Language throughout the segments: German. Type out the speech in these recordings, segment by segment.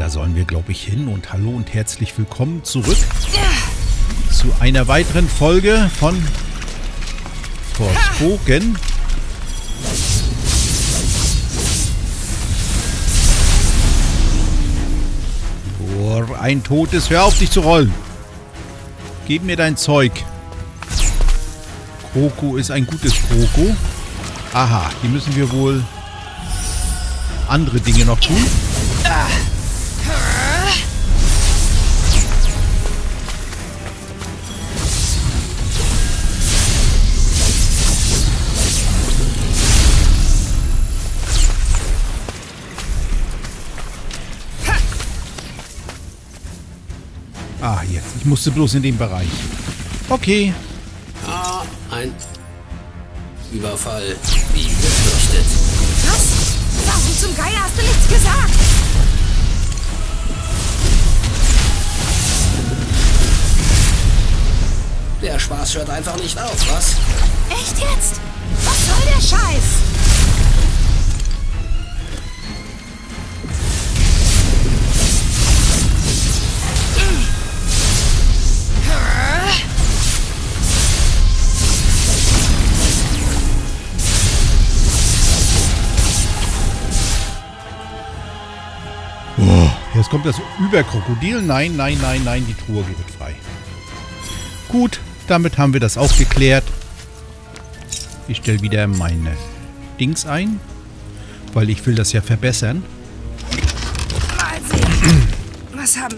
da sollen wir, glaube ich, hin. Und hallo und herzlich willkommen zurück zu einer weiteren Folge von Forspoken. Oh, ein totes. Hör auf, dich zu rollen. Gib mir dein Zeug. Kroko ist ein gutes Kroko. Aha, hier müssen wir wohl andere Dinge noch tun. Ah, jetzt. Ich musste bloß in den Bereich. Okay. Ah, ein Überfall. Wie befürchtet. Was? Warum zum Geier hast du nichts gesagt? Der Spaß hört einfach nicht auf, was? Echt jetzt? Was soll der Scheiß? Jetzt kommt das Überkrokodil. Nein, nein, nein, nein, die Truhe geht frei. Gut, damit haben wir das auch geklärt. Ich stelle wieder meine Dings ein, weil ich will das ja verbessern. Mal sehen. Was haben...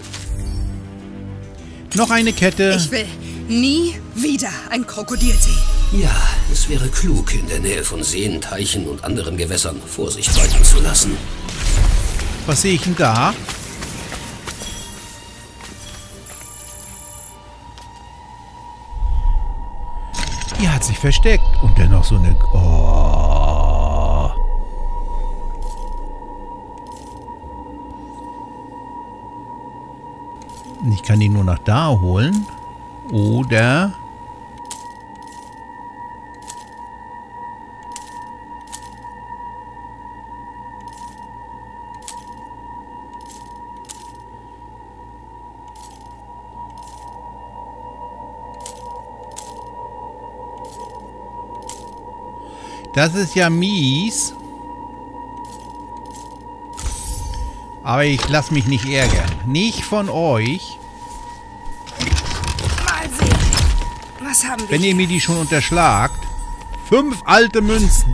Noch eine Kette. Ich will nie wieder ein Krokodil sehen. Ja, es wäre klug, in der Nähe von Seen, Teichen und anderen Gewässern Vorsicht walten zu lassen. Was sehe ich denn da? Die hat sich versteckt. Und dann noch so eine... Oh. Ich kann die nur nach da holen. Oder... Das ist ja mies. Aber ich lasse mich nicht ärgern. Nicht von euch. Mal sehen. Was haben wir Wenn ihr mir die schon unterschlagt. Fünf alte Münzen.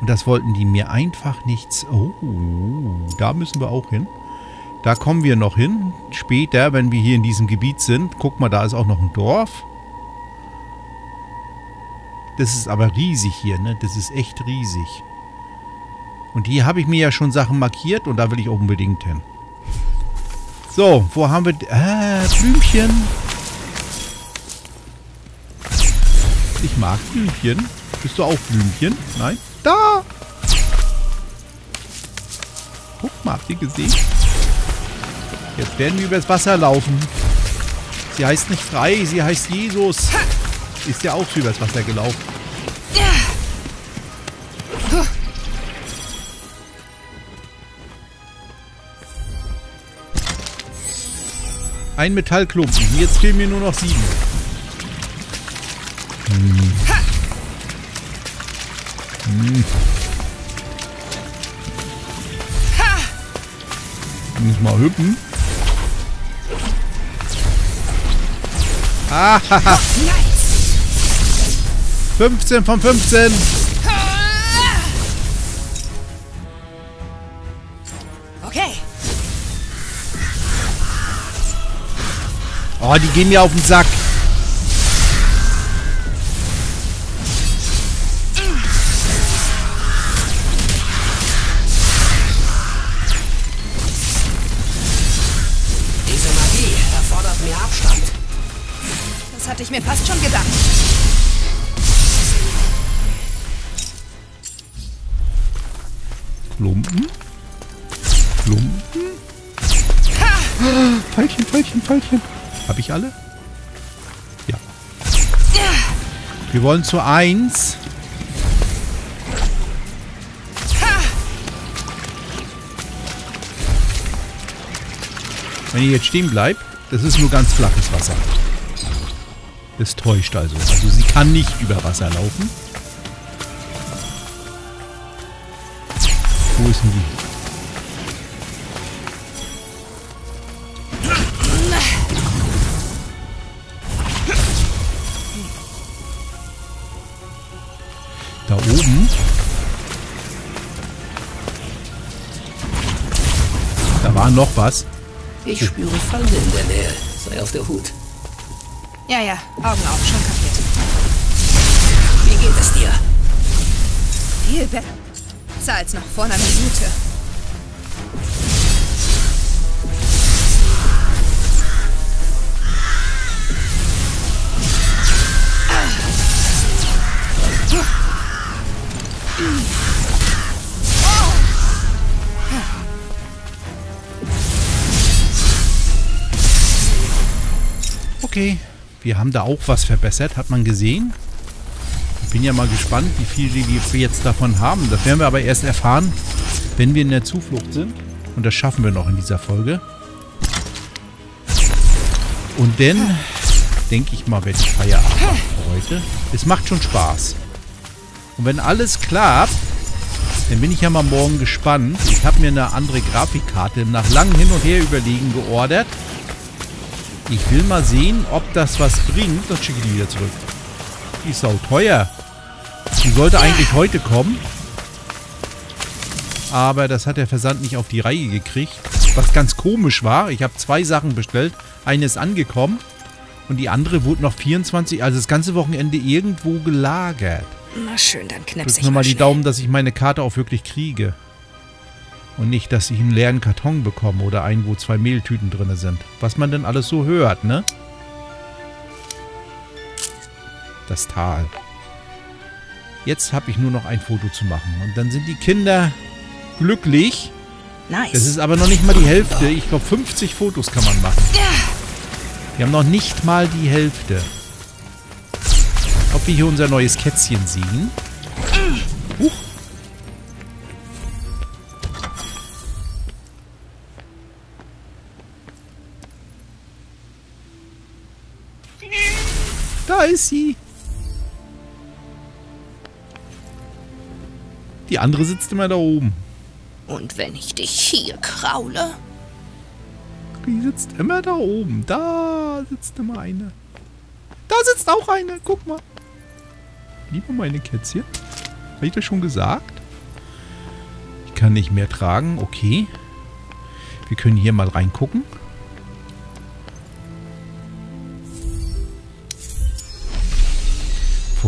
Und das wollten die mir einfach nichts... Oh, da müssen wir auch hin. Da kommen wir noch hin. Später, wenn wir hier in diesem Gebiet sind. Guck mal, da ist auch noch ein Dorf. Das ist aber riesig hier, ne? Das ist echt riesig. Und hier habe ich mir ja schon Sachen markiert und da will ich unbedingt hin. So, wo haben wir... Ah, Blümchen. Ich mag Blümchen. Bist du auch Blümchen? Nein? Da! Guck mal, habt ihr gesehen? Jetzt werden wir übers Wasser laufen. Sie heißt nicht frei, sie heißt Jesus. Ist ja auch übers Wasser gelaufen. Ein Metallklumpen. Jetzt fehlen mir nur noch sieben. Hm. Hm. Muss mal hüppen. Ah, 15 von 15. Okay. Oh, die gehen mir auf den Sack. Pfeilchen, Pfeilchen, Pfeilchen. Hab ich alle? Ja. Wir wollen zu 1. Wenn ich jetzt stehen bleibe, das ist nur ganz flaches Wasser. Das täuscht also. Also sie kann nicht über Wasser laufen. Wo ist denn die? Da war noch was. Ich spüre Feinde in der Nähe. Sei auf der Hut. Ja, ja, Augen auf, schon kapiert. Wie geht es dir? Viel besser als noch vor einer Minute. Okay, wir haben da auch was verbessert, hat man gesehen. Ich bin ja mal gespannt, wie viel wir jetzt davon haben. Das werden wir aber erst erfahren, wenn wir in der Zuflucht sind. Und das schaffen wir noch in dieser Folge. Und dann, denke ich mal, werde ich Feierabend für heute. Es macht schon Spaß. Und wenn alles klappt, dann bin ich ja mal morgen gespannt. Ich habe mir eine andere Grafikkarte nach langem Hin und Her überlegen geordert. Ich will mal sehen, ob das was bringt. Dann schicke ich die wieder zurück. Die ist sau teuer. Die sollte eigentlich heute kommen. Aber das hat der Versand nicht auf die Reihe gekriegt. Was ganz komisch war. Ich habe zwei Sachen bestellt. Eine ist angekommen. Und die andere wurde noch 24, also das ganze Wochenende irgendwo gelagert. Na schön, dann knipse ich mal mal die schnell. Daumen, dass ich meine Karte auch wirklich kriege. Und nicht, dass ich einen leeren Karton bekomme oder einen, wo zwei Mehltüten drin sind. Was man denn alles so hört, ne? Das Tal. Jetzt habe ich nur noch ein Foto zu machen. Und dann sind die Kinder glücklich. Nice. Das ist aber noch nicht mal die Hälfte. Ich glaube, 50 Fotos kann man machen. Wir haben noch nicht mal die Hälfte. Ob wir hier unser neues Kätzchen sehen? Huch. Da ist sie. Die andere sitzt immer da oben. Und wenn ich dich hier kraule? Die sitzt immer da oben. Da sitzt immer eine. Da sitzt auch eine. Guck mal. Liebe meine Kätzchen. Habe ich das schon gesagt? Ich kann nicht mehr tragen. Okay. Wir können hier mal reingucken.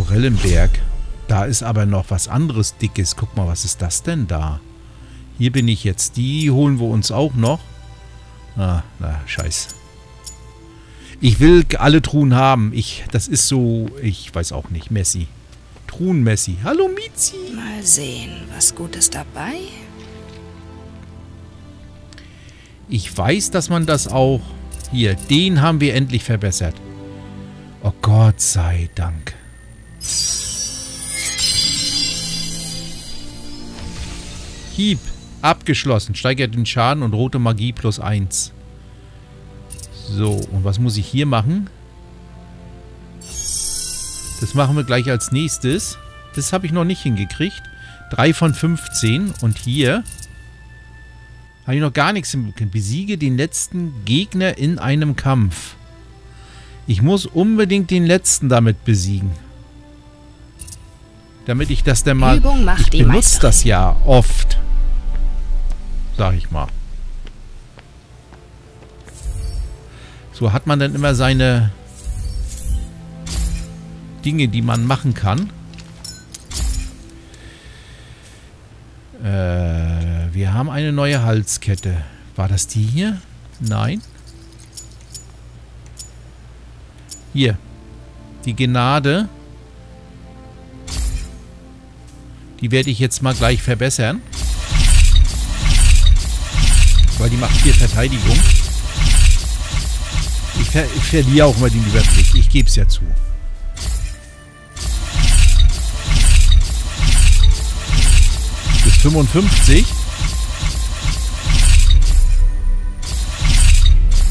Forellenberg. Da ist aber noch was anderes Dickes. Guck mal, was ist das denn da? Hier bin ich jetzt. Die holen wir uns auch noch. Ah, na, scheiß. Ich will alle Truhen haben. Ich, das ist so, ich weiß auch nicht, Messi. Truhen-Messi. Hallo, Mizi. Mal sehen, was Gutes dabei? Ich weiß, dass man das auch... Hier, den haben wir endlich verbessert. Oh Gott sei Dank. Hieb. Abgeschlossen. Steigert den Schaden und rote Magie plus 1. So, und was muss ich hier machen? Das machen wir gleich als nächstes. Das habe ich noch nicht hingekriegt. 3 von 15. Und hier habe ich noch gar nichts hinbekommen. Besiege den letzten Gegner in einem Kampf. Ich muss unbedingt den letzten damit besiegen. Damit ich das dann mal... Übung macht ich benutze Meisterin. das ja oft. Sag ich mal. So hat man dann immer seine Dinge, die man machen kann. Äh, wir haben eine neue Halskette. War das die hier? Nein. Hier. Die Gnade. Die werde ich jetzt mal gleich verbessern. Weil die macht viel Verteidigung. Ich, ver ich verliere auch mal den Überblick. Ich gebe es ja zu. Bis 55.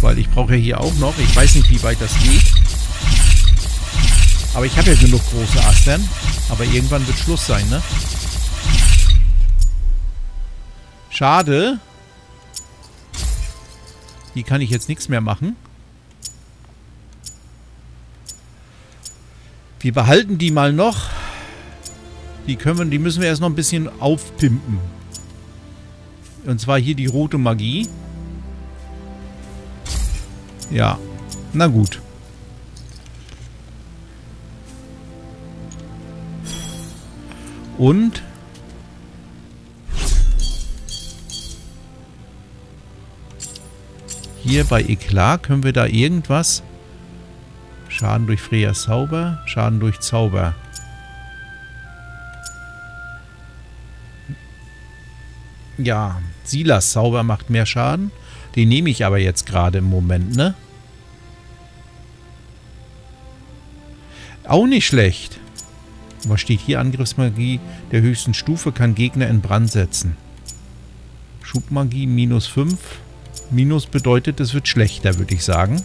Weil ich brauche ja hier auch noch. Ich weiß nicht, wie weit das geht. Aber ich habe ja genug große Astern. Aber irgendwann wird Schluss sein, ne? Schade. Hier kann ich jetzt nichts mehr machen. Wir behalten die mal noch. Die können wir, die müssen wir erst noch ein bisschen aufpimpen. Und zwar hier die rote Magie. Ja. Na gut. Und hier bei Eklat können wir da irgendwas Schaden durch Freyas Zauber, Schaden durch Zauber. Ja, Silas Zauber macht mehr Schaden. Den nehme ich aber jetzt gerade im Moment, ne? Auch nicht schlecht. Was steht hier? Angriffsmagie der höchsten Stufe kann Gegner in Brand setzen. Schubmagie minus 5. Minus bedeutet, es wird schlechter, würde ich sagen.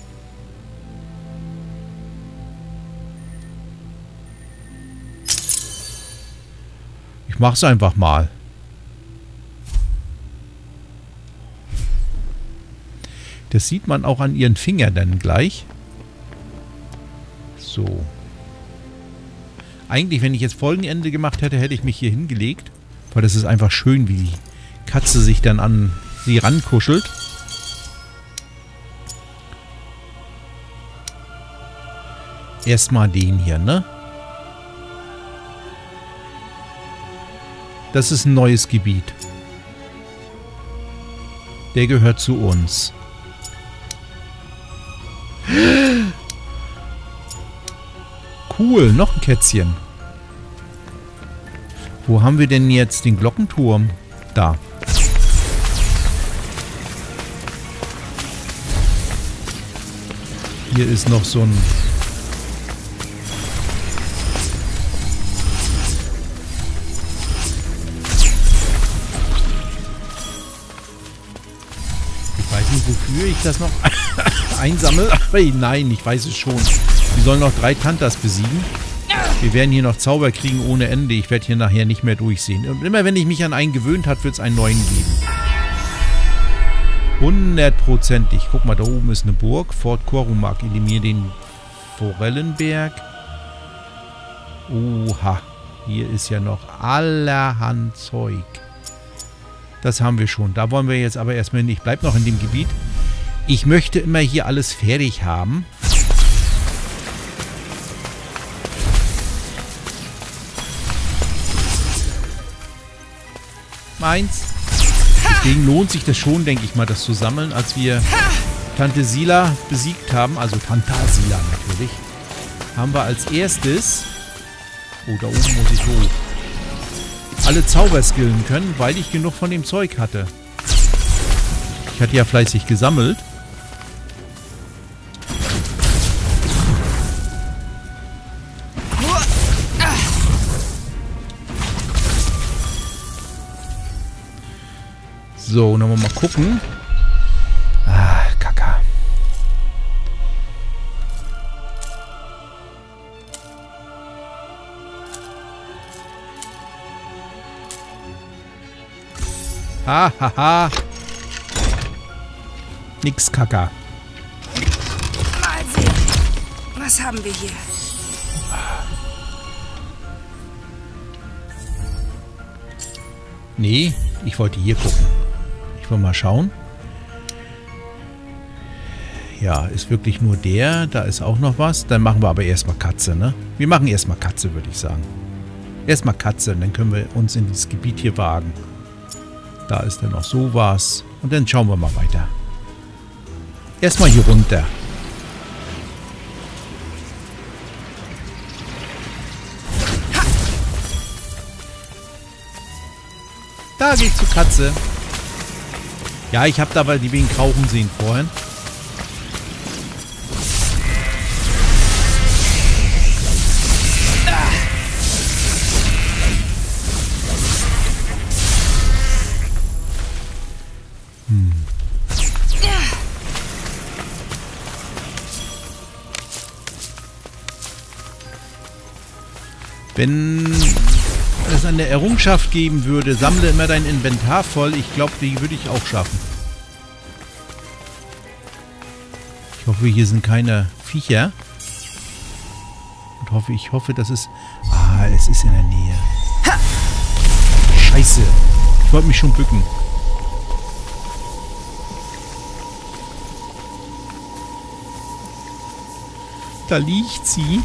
mach's einfach mal. Das sieht man auch an ihren Fingern dann gleich. So. Eigentlich, wenn ich jetzt Folgenende gemacht hätte, hätte ich mich hier hingelegt. Weil das ist einfach schön, wie die Katze sich dann an sie rankuschelt. Erstmal den hier, ne? Das ist ein neues Gebiet. Der gehört zu uns. Cool, noch ein Kätzchen. Wo haben wir denn jetzt den Glockenturm? Da. Hier ist noch so ein wofür ich das noch einsammle. Nein, ich weiß es schon. Wir sollen noch drei Tantas besiegen. Wir werden hier noch Zauber kriegen ohne Ende. Ich werde hier nachher nicht mehr durchsehen. Und immer wenn ich mich an einen gewöhnt habe, wird es einen neuen geben. Hundertprozentig. Guck mal, da oben ist eine Burg. Fort Korumak. Eliminiere den Forellenberg. Oha. Hier ist ja noch allerhand Zeug. Das haben wir schon. Da wollen wir jetzt aber erstmal nicht. Bleib noch in dem Gebiet. Ich möchte immer hier alles fertig haben. Meins. Deswegen lohnt sich das schon, denke ich mal, das zu sammeln, als wir Tante Sila besiegt haben. Also Tanta Sila natürlich. Haben wir als erstes... Oh, da oben muss ich hoch alle Zauber skillen können, weil ich genug von dem Zeug hatte. Ich hatte ja fleißig gesammelt. So, dann wollen wir mal gucken. Ha, ha, ha. Nix Kacker. Mal sehen. Was haben wir hier? Nee, ich wollte hier gucken. Will mal schauen. Ja, ist wirklich nur der. Da ist auch noch was. Dann machen wir aber erstmal Katze, ne? Wir machen erstmal Katze, würde ich sagen. Erstmal Katze, dann können wir uns in dieses Gebiet hier wagen. Da ist dann noch sowas. Und dann schauen wir mal weiter. Erstmal hier runter. Da geht's zur Katze. Ja, ich habe dabei die wegen Krauchen sehen vorhin. Hm. Wenn es eine Errungenschaft geben würde, sammle immer dein Inventar voll, ich glaube, die würde ich auch schaffen. Ich hoffe, hier sind keine Viecher. Und hoffe, ich hoffe, dass es... Ah, es ist in der Nähe. Scheiße. Ich wollte mich schon bücken. Da liegt sie.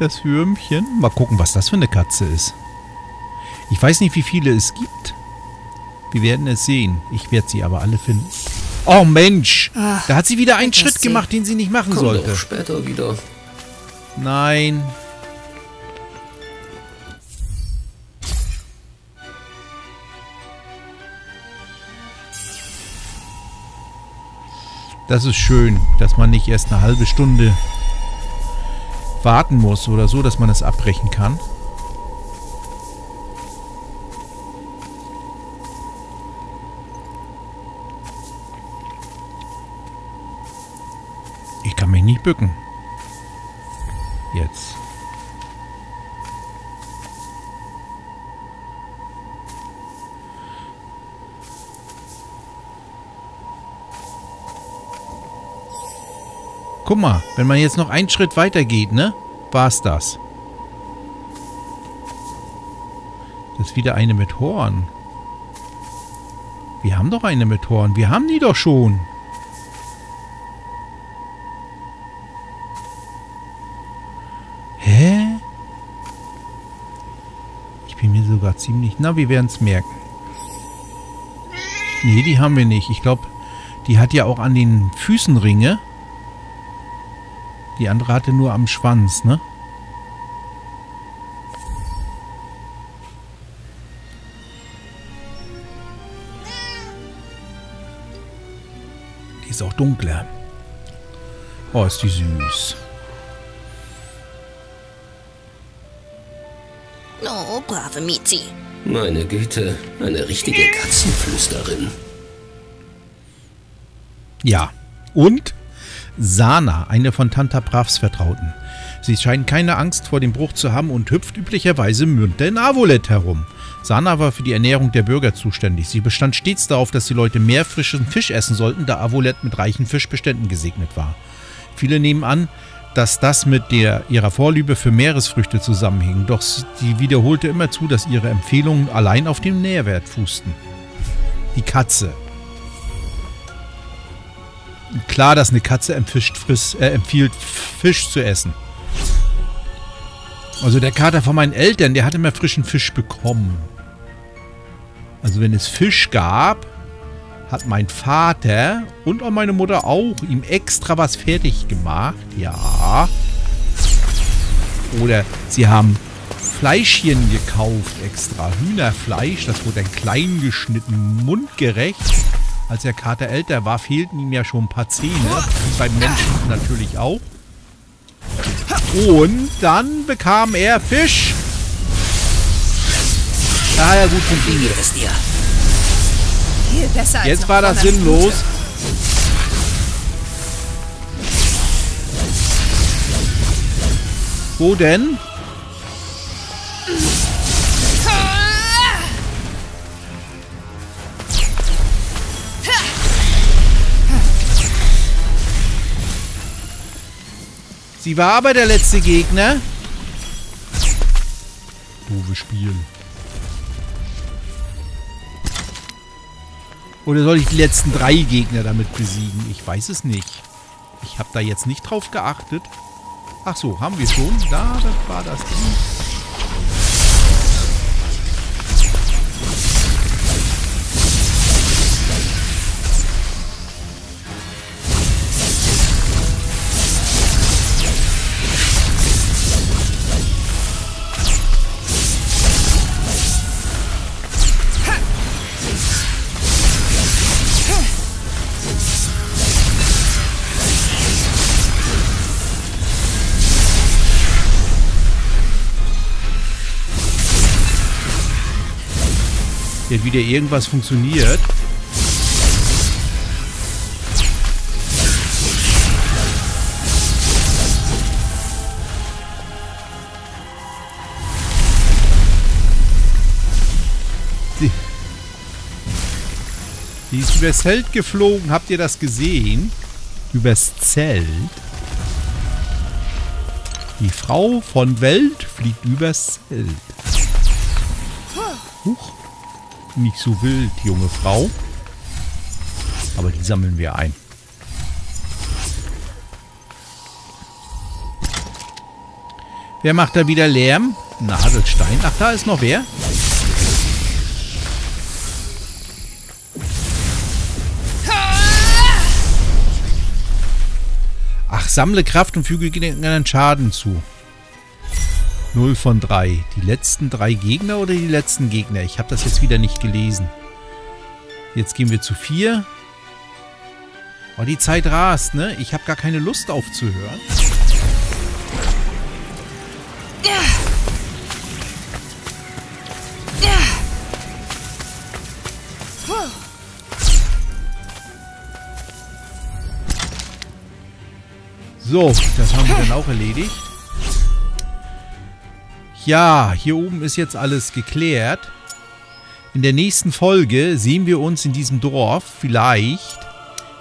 Das Würmchen. Mal gucken, was das für eine Katze ist. Ich weiß nicht, wie viele es gibt. Wir werden es sehen. Ich werde sie aber alle finden. Oh Mensch! Ach, da hat sie wieder einen Schritt sie. gemacht, den sie nicht machen Komm sollte. doch später wieder. Nein. Das ist schön, dass man nicht erst eine halbe Stunde warten muss oder so, dass man es abbrechen kann. Ich kann mich nicht bücken. Jetzt. Guck mal, wenn man jetzt noch einen Schritt weiter geht, ne? War's das. Das ist wieder eine mit Horn. Wir haben doch eine mit Horn. Wir haben die doch schon. Hä? Ich bin mir sogar ziemlich... Na, wir werden es merken. Nee, die haben wir nicht. Ich glaube, die hat ja auch an den Füßen Ringe. Die andere hatte nur am Schwanz, ne? Die ist auch dunkler. Oh, ist die süß. Oh, brave Mizi. Meine Güte, eine richtige Katzenflüsterin. Ja. Und Sana, eine von Tanta Bravs Vertrauten. Sie scheint keine Angst vor dem Bruch zu haben und hüpft üblicherweise munter in Avolet herum. Sana war für die Ernährung der Bürger zuständig. Sie bestand stets darauf, dass die Leute mehr frischen Fisch essen sollten, da Avolet mit reichen Fischbeständen gesegnet war. Viele nehmen an, dass das mit der, ihrer Vorliebe für Meeresfrüchte zusammenhing, doch sie wiederholte immer zu, dass ihre Empfehlungen allein auf dem Nährwert fußten. Die Katze. Klar, dass eine Katze friss, äh, empfiehlt, Fisch zu essen. Also der Kater von meinen Eltern, der hat immer frischen Fisch bekommen. Also wenn es Fisch gab, hat mein Vater und auch meine Mutter auch ihm extra was fertig gemacht. Ja. Oder sie haben Fleischchen gekauft extra. Hühnerfleisch, das wurde dann klein geschnitten, mundgerecht. Als der Kater älter war, fehlten ihm ja schon ein paar Zähne. Wie beim Menschen natürlich auch. Und dann bekam er Fisch. Hat er gut funktioniert. Jetzt war das sinnlos. Wo denn? Sie war aber der letzte Gegner. Doofe Spiel. Oder soll ich die letzten drei Gegner damit besiegen? Ich weiß es nicht. Ich habe da jetzt nicht drauf geachtet. Ach so, haben wir schon. Da, das war das Ding. Denn wieder irgendwas funktioniert. Die, die ist übers Zelt geflogen. Habt ihr das gesehen? Übers Zelt? Die Frau von Welt fliegt übers Zelt. Huch. Nicht so wild, junge Frau. Aber die sammeln wir ein. Wer macht da wieder Lärm? Nadelstein. Ach, da ist noch wer. Ach, sammle Kraft und füge einen Schaden zu. 0 von 3. Die letzten drei Gegner oder die letzten Gegner? Ich habe das jetzt wieder nicht gelesen. Jetzt gehen wir zu 4. Oh, die Zeit rast, ne? Ich habe gar keine Lust aufzuhören. So, das haben wir dann auch erledigt. Ja, hier oben ist jetzt alles geklärt. In der nächsten Folge sehen wir uns in diesem Dorf, vielleicht.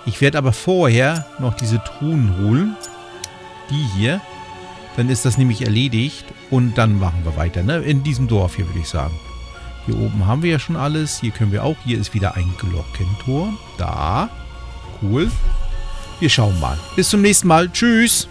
Ich werde aber vorher noch diese Truhen holen. Die hier. Dann ist das nämlich erledigt und dann machen wir weiter, ne? In diesem Dorf hier, würde ich sagen. Hier oben haben wir ja schon alles. Hier können wir auch. Hier ist wieder ein Glockentor. Da. Cool. Wir schauen mal. Bis zum nächsten Mal. Tschüss.